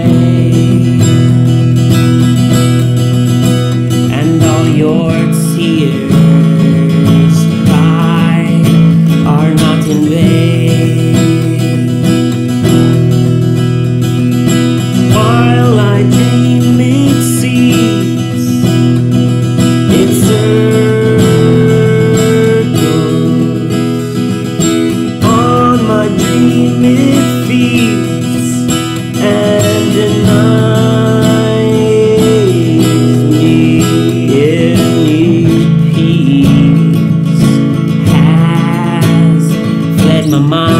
away. My mind.